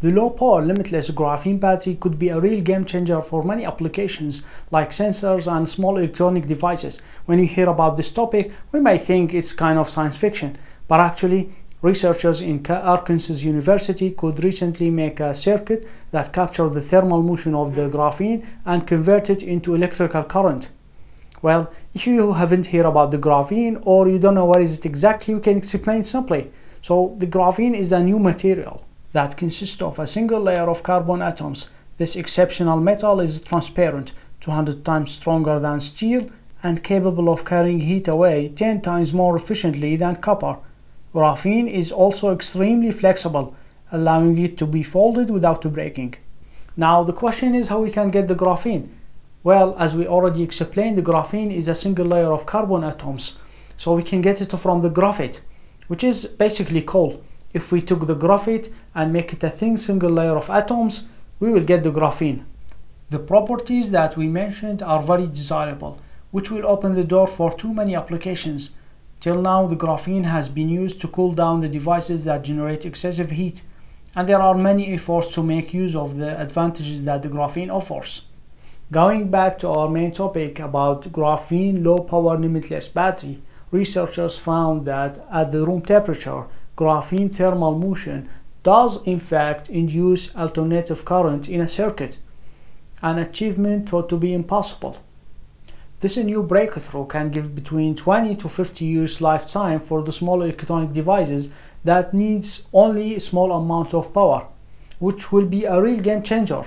The low power limitless graphene battery could be a real game changer for many applications like sensors and small electronic devices. When you hear about this topic, we may think it's kind of science fiction, but actually researchers in Arkansas University could recently make a circuit that captured the thermal motion of the graphene and convert it into electrical current. Well, if you haven't heard about the graphene or you don't know what is it exactly, we can explain simply. So the graphene is a new material that consists of a single layer of carbon atoms. This exceptional metal is transparent, 200 times stronger than steel, and capable of carrying heat away 10 times more efficiently than copper. Graphene is also extremely flexible, allowing it to be folded without breaking. Now the question is how we can get the graphene. Well, as we already explained, the graphene is a single layer of carbon atoms, so we can get it from the graphite, which is basically coal. If we took the graphite and make it a thin single layer of atoms, we will get the graphene. The properties that we mentioned are very desirable, which will open the door for too many applications. Till now, the graphene has been used to cool down the devices that generate excessive heat, and there are many efforts to make use of the advantages that the graphene offers. Going back to our main topic about graphene low power limitless battery, researchers found that at the room temperature, graphene thermal motion does in fact induce alternating current in a circuit, an achievement thought to be impossible. This new breakthrough can give between 20 to 50 years lifetime for the small electronic devices that needs only a small amount of power, which will be a real game changer.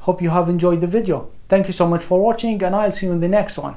Hope you have enjoyed the video. Thank you so much for watching and I'll see you in the next one.